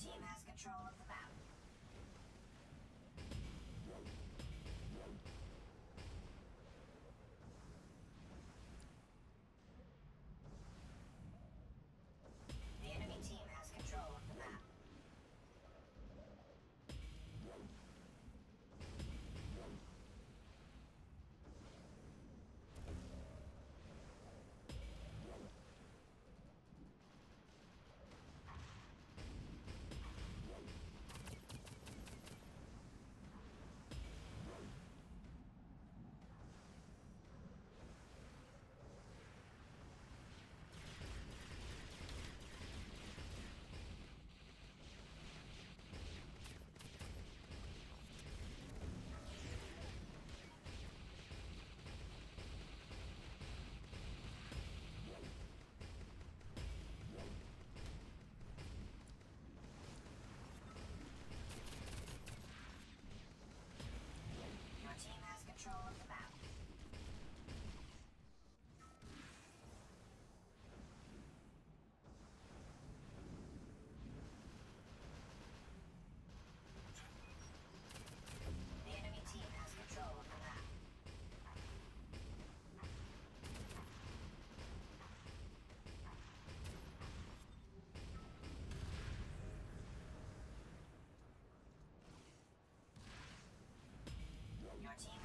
team has control of the map. Your team